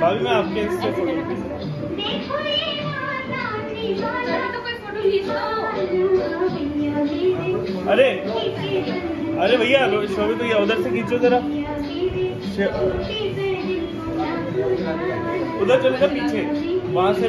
भाभी मैं आपके इससे फ़ोटो फ़ोटो खींच लो अरे अरे भैया शोभी शोभित भैया उधर से खींचो जरा। उधर चलो ना पीछे वहाँ से